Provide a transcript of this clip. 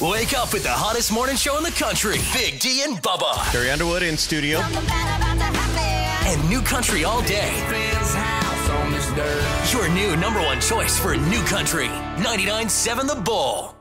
Wake up with the hottest morning show in the country. Big D and Bubba. Carrie Underwood in studio. And new country all day. Your new number one choice for new country. 99.7 The Bull.